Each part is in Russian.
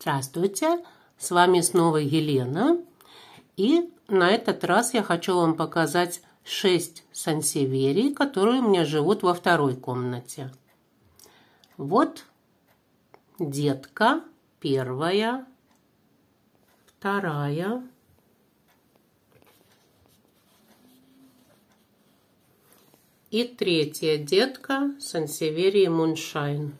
Здравствуйте, с вами снова Елена. И на этот раз я хочу вам показать 6 сансеверий, которые у меня живут во второй комнате. Вот детка первая, вторая, и третья детка Сансеверии Муншайн.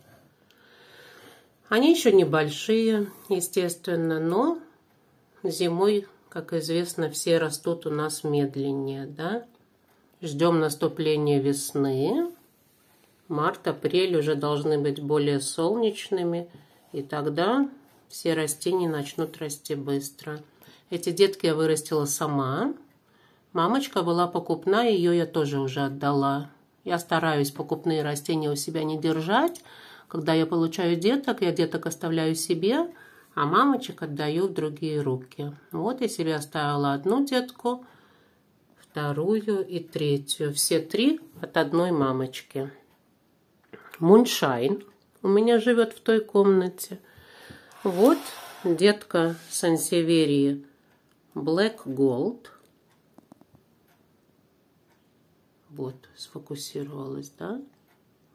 Они еще небольшие, естественно, но зимой, как известно, все растут у нас медленнее, да. Ждем наступления весны. Март-апрель уже должны быть более солнечными, и тогда все растения начнут расти быстро. Эти детки я вырастила сама. Мамочка была покупная, ее я тоже уже отдала. Я стараюсь покупные растения у себя не держать, когда я получаю деток, я деток оставляю себе, а мамочек отдаю в другие руки. Вот я себе оставила одну детку, вторую и третью. Все три от одной мамочки. Муншайн у меня живет в той комнате. Вот детка Сансеверии Black Gold. Вот, сфокусировалась, да?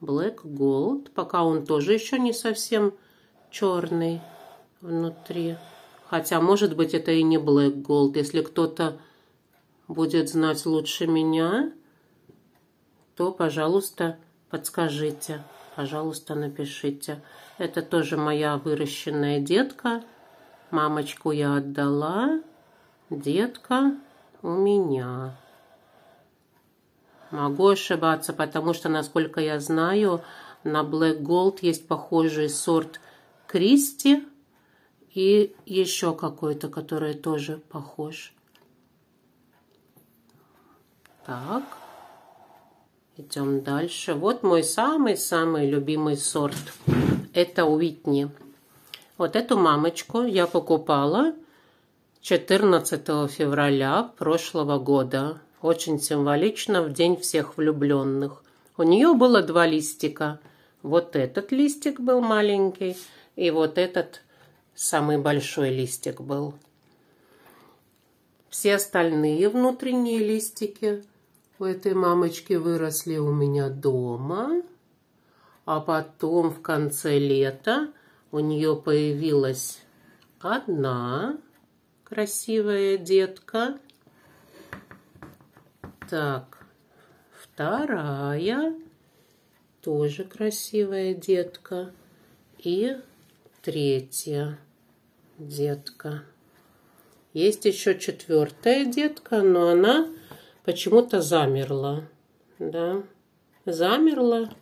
Black Gold, пока он тоже еще не совсем черный внутри. Хотя, может быть, это и не Black Gold. Если кто-то будет знать лучше меня, то, пожалуйста, подскажите. Пожалуйста, напишите. Это тоже моя выращенная детка. Мамочку я отдала. Детка у меня. Могу ошибаться, потому что, насколько я знаю, на Black Gold есть похожий сорт Кристи и еще какой-то, который тоже похож. Так, идем дальше. Вот мой самый-самый любимый сорт. Это Уитни. Вот эту мамочку я покупала 14 февраля прошлого года очень символично в день всех влюбленных. У нее было два листика. Вот этот листик был маленький, и вот этот самый большой листик был. Все остальные внутренние листики у этой мамочки выросли у меня дома. А потом в конце лета у нее появилась одна красивая детка. Так, вторая, тоже красивая детка. И третья детка. Есть еще четвертая детка, но она почему-то замерла. Да, замерла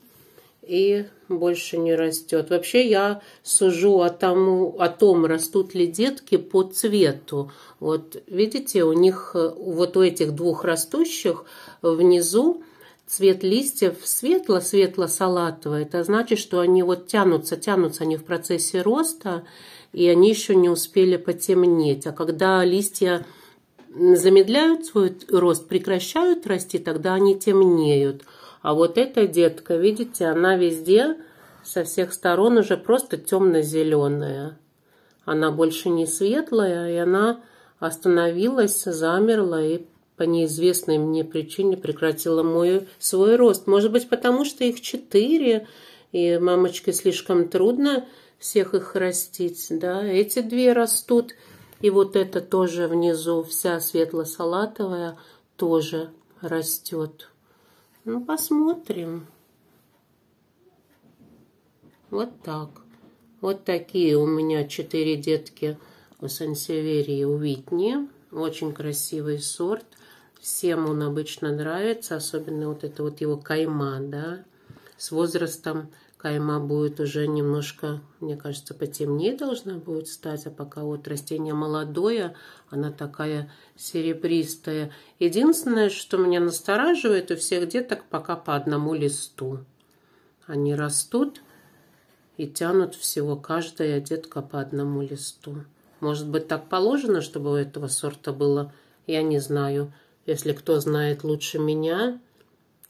и больше не растет. Вообще я сужу о, тому, о том, растут ли детки по цвету. Вот видите, у них, вот у этих двух растущих внизу цвет листьев светло-светло-салатовый. Это значит, что они вот тянутся, тянутся они в процессе роста, и они еще не успели потемнеть. А когда листья замедляют свой рост, прекращают расти, тогда они темнеют. А вот эта детка, видите, она везде со всех сторон уже просто темно-зеленая. Она больше не светлая, и она остановилась, замерла и по неизвестной мне причине прекратила мой свой рост. Может быть, потому что их четыре, и мамочке слишком трудно всех их растить. Да, эти две растут, и вот эта тоже внизу, вся светло-салатовая, тоже растет. Ну, посмотрим. Вот так. Вот такие у меня четыре детки у Сансеверии у Витни. Очень красивый сорт. Всем он обычно нравится, особенно вот это вот его кайма, да. С возрастом кайма будет уже немножко, мне кажется, потемнее должна будет стать, а пока вот растение молодое, она такая серебристая. Единственное, что меня настораживает, у всех деток пока по одному листу. Они растут и тянут всего каждая детка по одному листу. Может быть, так положено, чтобы у этого сорта было, я не знаю. Если кто знает лучше меня,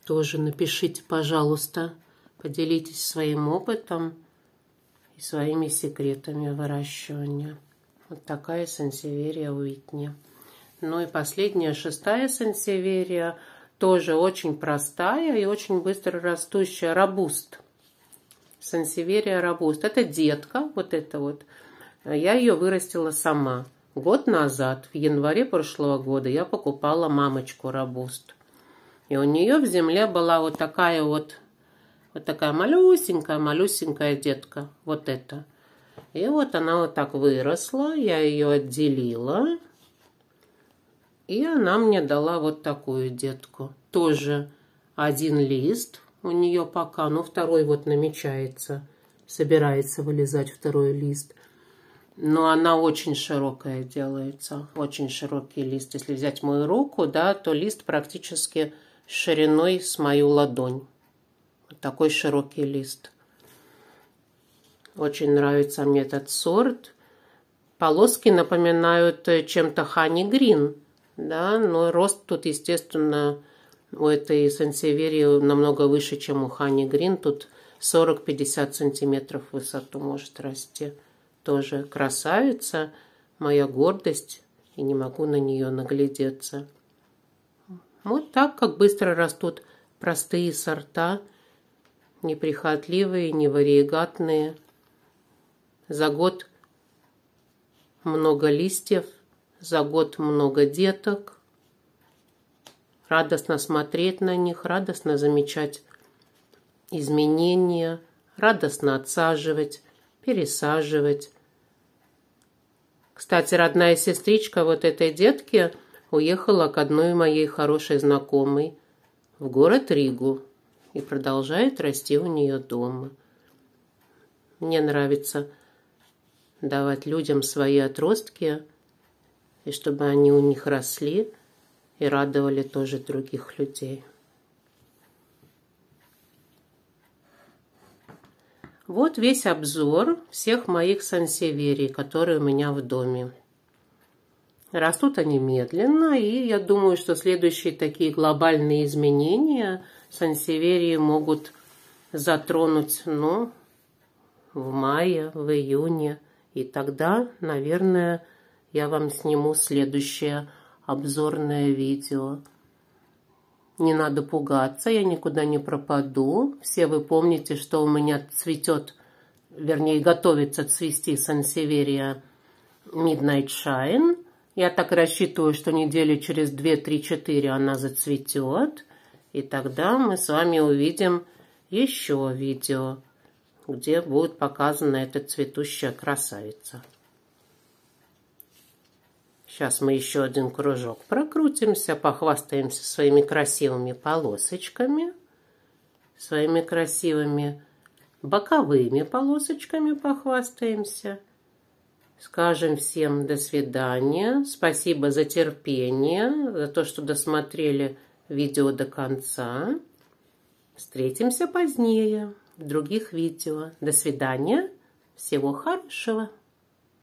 тоже напишите, пожалуйста. Поделитесь своим опытом. и своими секретами выращивания. Вот такая сансеверия Уитни. Ну и последняя, шестая сансеверия, тоже очень простая и очень быстро растущая, робуст. Сансеверия робуст. Это детка, вот это вот. Я ее вырастила сама. Год назад, в январе прошлого года, я покупала мамочку робуст. И у нее в земле была вот такая вот, вот такая малюсенькая, малюсенькая детка. Вот это. И вот она вот так выросла, я ее отделила. И она мне дала вот такую детку. Тоже один лист у нее пока, но второй вот намечается. Собирается вылезать второй лист. Но она очень широкая делается, очень широкий лист. Если взять мою руку, да, то лист практически шириной с мою ладонь. Такой широкий лист. Очень нравится мне этот сорт. Полоски напоминают э, чем-то Хани Грин, да, но рост тут, естественно, у этой сансеверии намного выше, чем у Хани Грин. Тут 40-50 сантиметров в высоту может расти тоже красавица, моя гордость, и не могу на нее наглядеться. Вот так, как быстро растут простые сорта, неприхотливые, невариегатные. За год много листьев, за год много деток. Радостно смотреть на них, радостно замечать изменения, радостно отсаживать, пересаживать. Кстати, родная сестричка вот этой детки уехала к одной моей хорошей знакомой в город Ригу и продолжает расти у нее дома. Мне нравится давать людям свои отростки, и чтобы они у них росли и радовали тоже других людей. Вот весь обзор всех моих сансеверий, которые у меня в доме. Растут они медленно, и я думаю, что следующие такие глобальные изменения сансеверии могут затронуть, ну, в мае, в июне. И тогда, наверное, я вам сниму следующее обзорное видео. Не надо пугаться, я никуда не пропаду. Все вы помните, что у меня цветет, вернее, готовится цвести сансеверия Midnight Shine. Я так рассчитываю, что недели через 2-3-4 она зацветет. И тогда мы с вами увидим еще видео, где будет показана эта цветущая красавица. Сейчас мы еще один кружок прокрутимся, похвастаемся своими красивыми полосочками, своими красивыми боковыми полосочками похвастаемся. Скажем всем до свидания. Спасибо за терпение, за то, что досмотрели видео до конца. Встретимся позднее в других видео. До свидания. Всего хорошего.